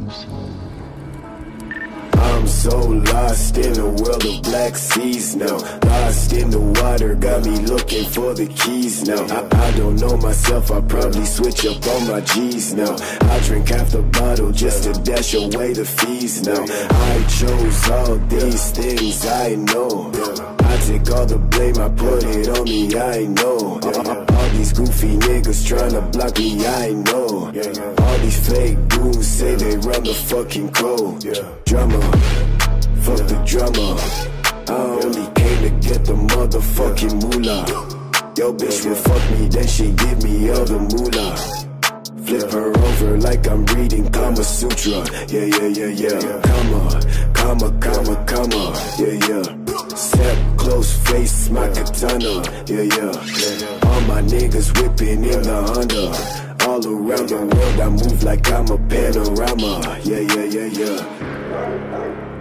I'm so lost in a world of black seas now. Lost in the water, got me looking for the keys now. I, I don't know myself, I probably switch up on my G's now. I drink half the bottle just to dash away the fees now. I chose all these things, I know. I take all the blame, I put it on me, I know. These goofy niggas tryna block me, I know. All these fake goons say they run the fucking code. Drama, fuck the drama. I only came to get the motherfucking moolah. Yo, bitch will fuck me, then she give me all the moolah. Flip her over like I'm reading Kama Sutra. Yeah, yeah, yeah, yeah. Comma, comma, comma, comma. Yeah, yeah. Step face my katana. Yeah, yeah. All my niggas whipping in the Honda. All around the world, I move like I'm a panorama. Yeah, yeah, yeah, yeah.